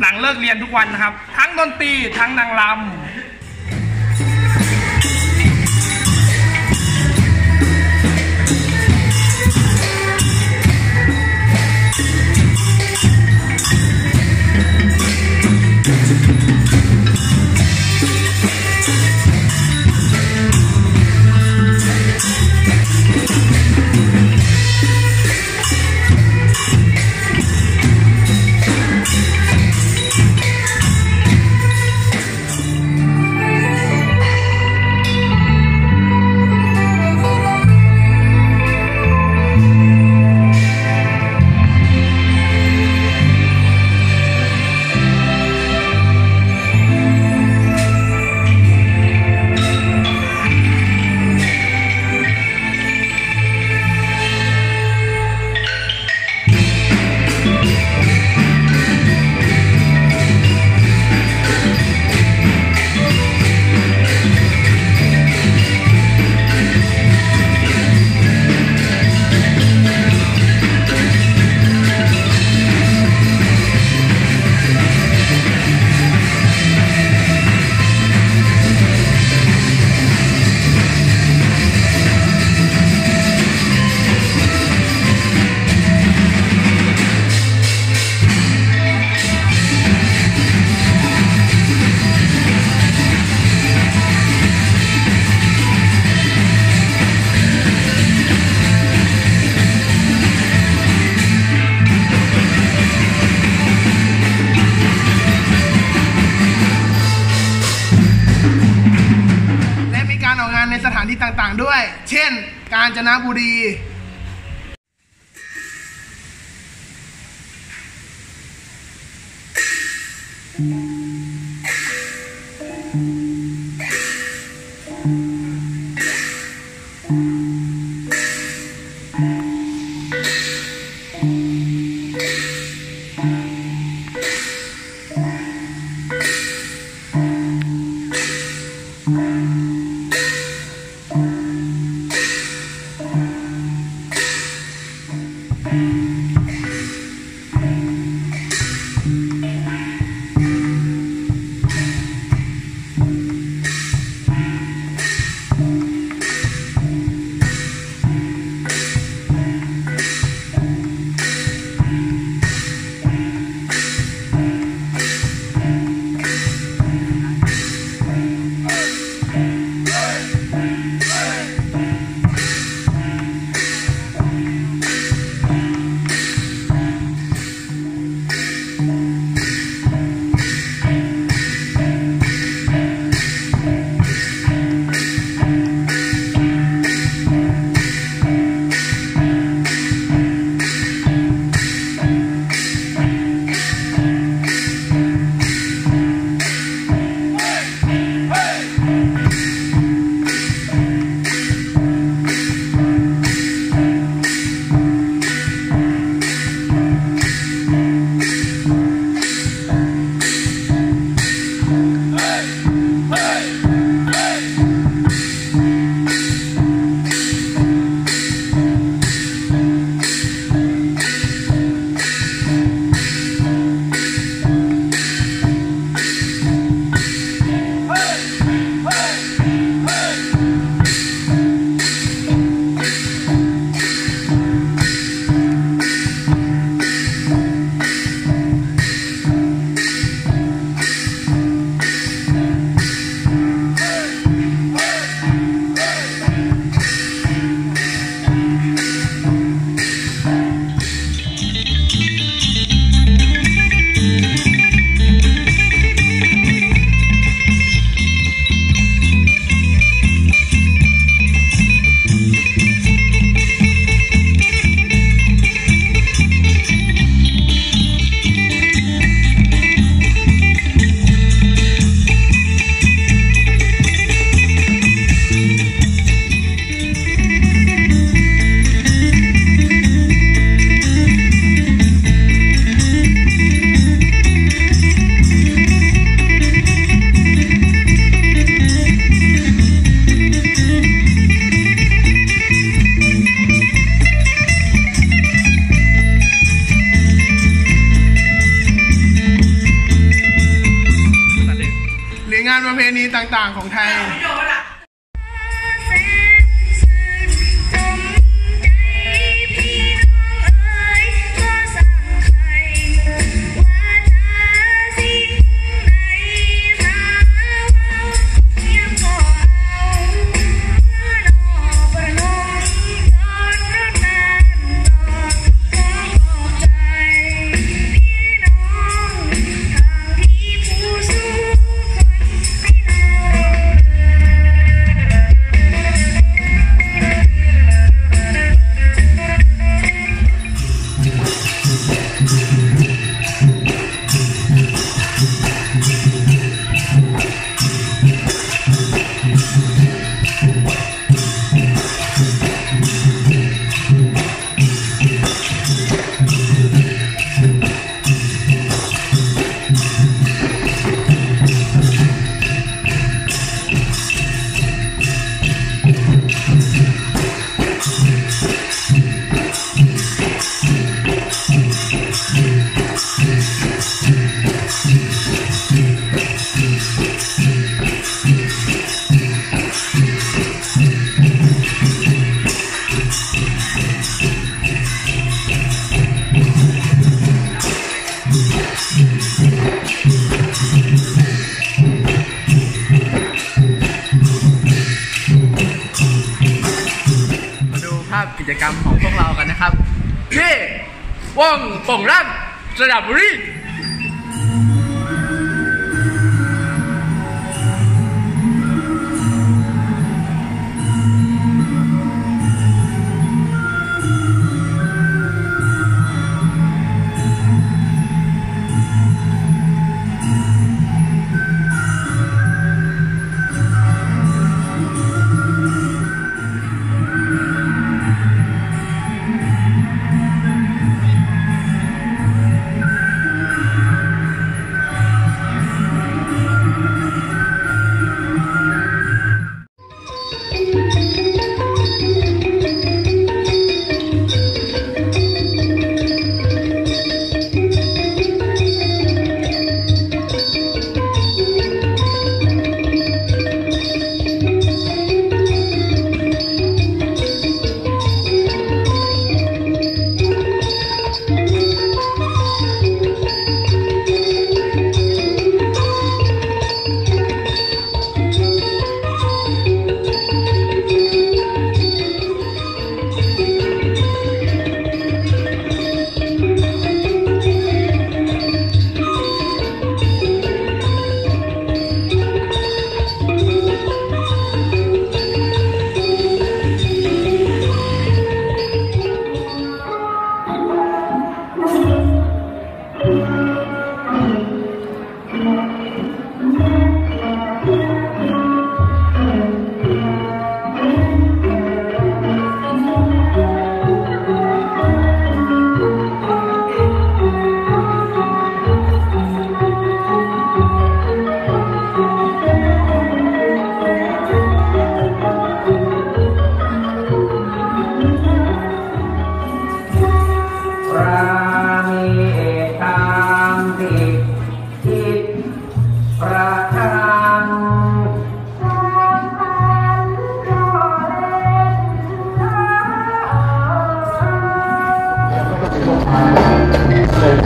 หลังเลิกเรียนทุกวันนะครับ ทั้งดนตรีทั้งนางรำา ต่ ว่องป่องร่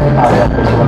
好的。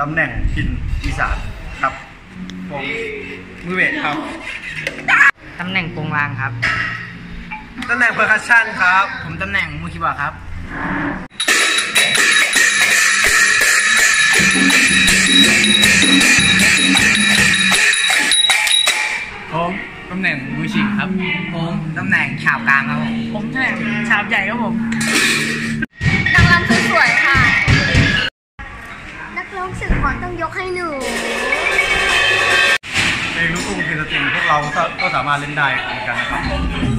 ตำแหน่งพิณอีสานครับผมมือเบสครับ ตำแหน่งโปงลางครับ ตำแหน่ง percussion ครับ ผมตำแหน่งมือคีย์บอร์ดครับผมตำแหน่งมือฉิ่งครับ ผมตำแหน่งฉาบกลางครับผม ผมตำแหน่งฉาบใหญ่ครับผม สามารถเล่นได้เหมือนกันนะครับ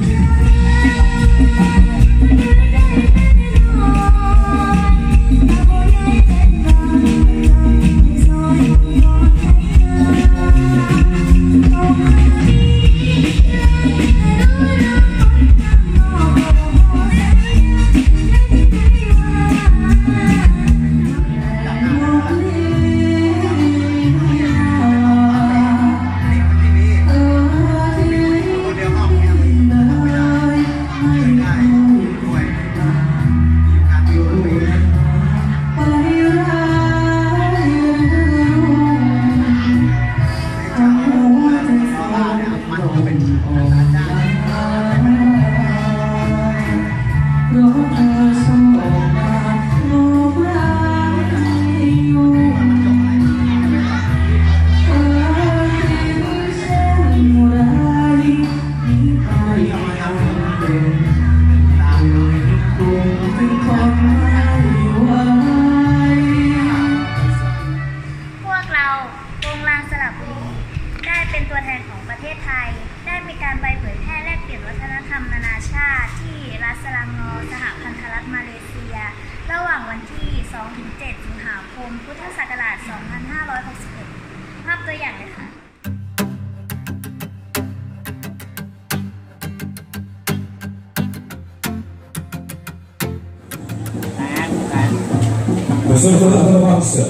Circle Agarbaksa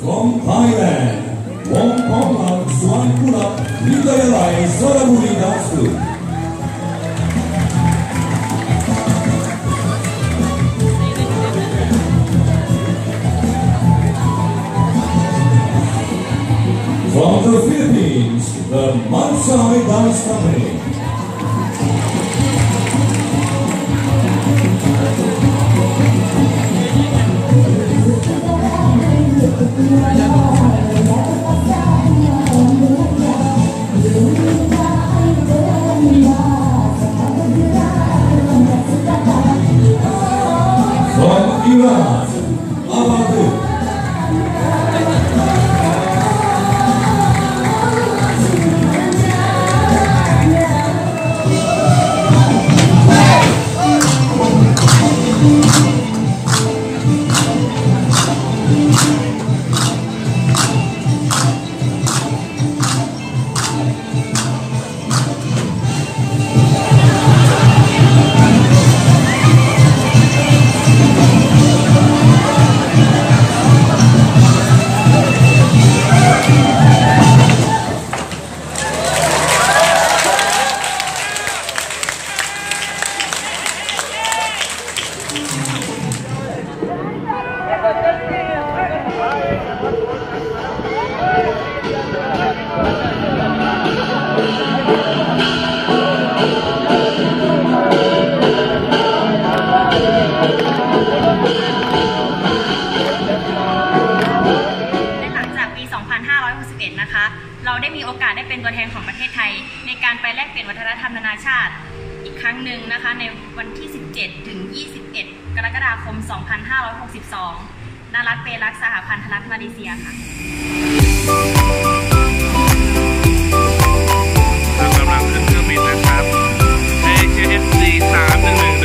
from Thailand. Wong Ponglang Swankula Nidayalai Soraburi Dance Group. From the Philippines, the Mansai Dance Company. Fuck you up. How about you? ธรรมนานาชาติอีกครั้งหนึ่งนะคะในวันที่ 17 ถึง 21 กรกฎาคม 2562ณรัฐเปรักสหพันธรัฐมาเลเซียค่ะกำลังขึ้นเครื่องบินนะครับ AKSC 311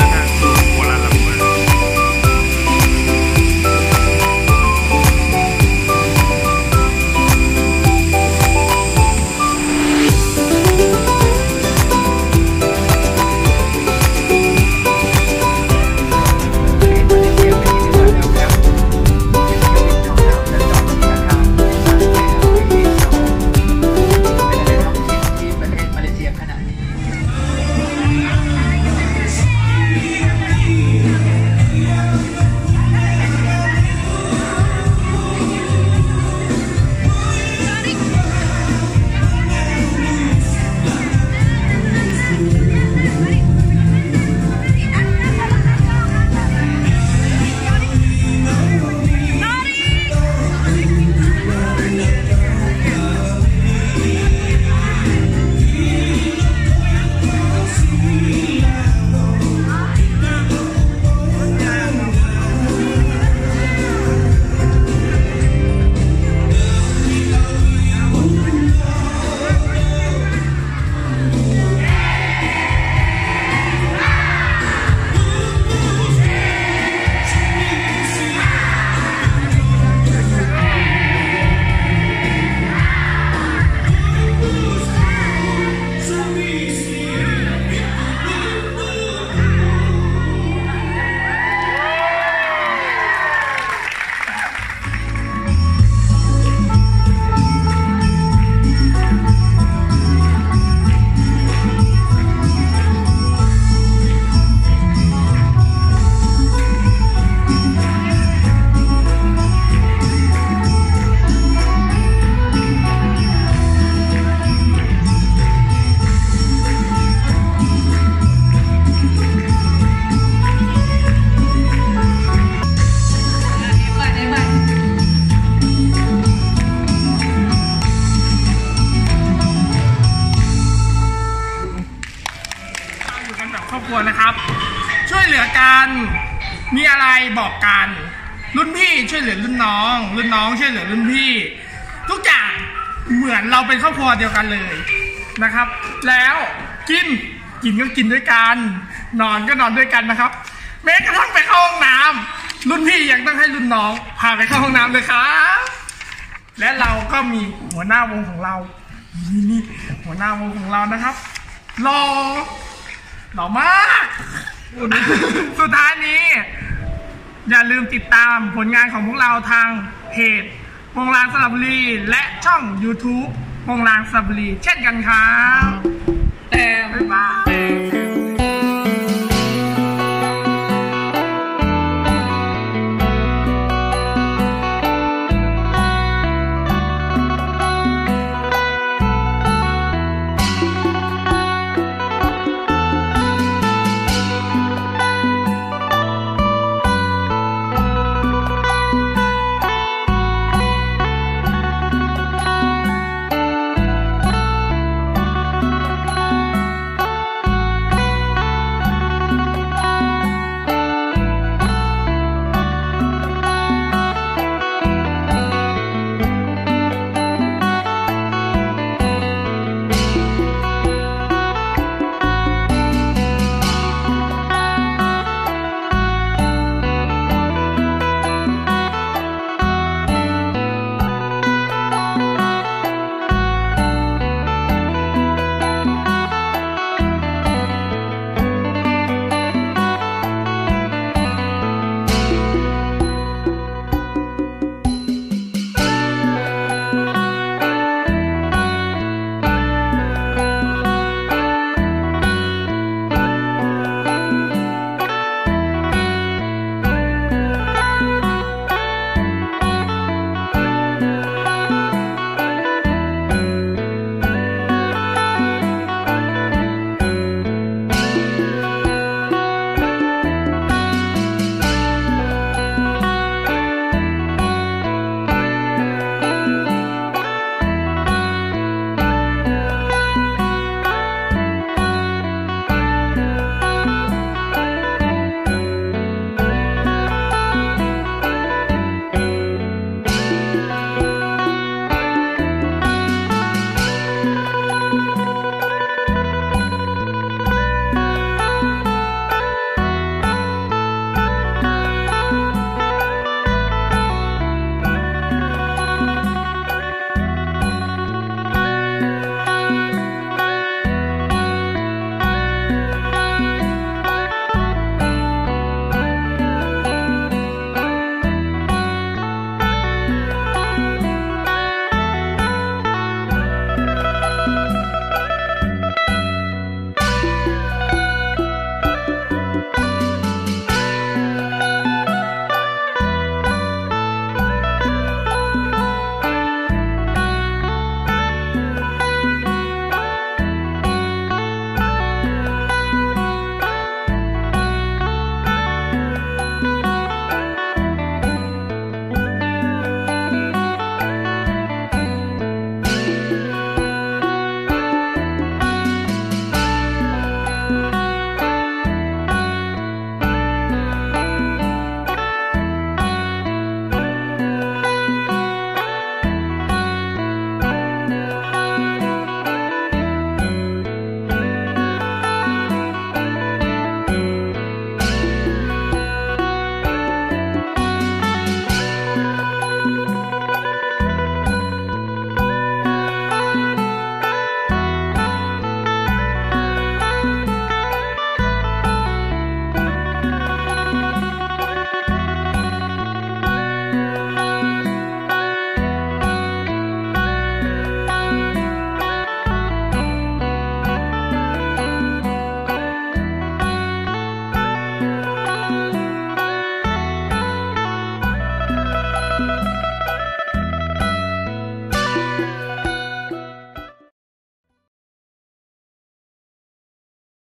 บอกกัน รุ่นพี่ช่วยเหลือรุ่นน้อง รุ่นน้องช่วยเหลือรุ่นพี่ ทุกอย่างเหมือนเราเป็นครอบครัวเดียวกันเลยนะครับ แล้วกินกินก็กินด้วยกัน นอนก็นอนด้วยกันนะครับแม้กระทั่งไปเข้าห้องน้ำรุ่นพี่ยังต้องให้รุ่นน้องพาไปเข้าห้องน้ำเลยครับและเราก็มีหัวหน้าวงของเรานี่นี่หัวหน้าวงของเรานะครับรอหล่อมาก สุดท้ายนี้ อย่าลืมติดตามผลงานของพวกเราทางเพจวงลางสระบุรี และช่อง YouTube วงลางสระบุรี เช่นกันครับแต่บ๊ายบาย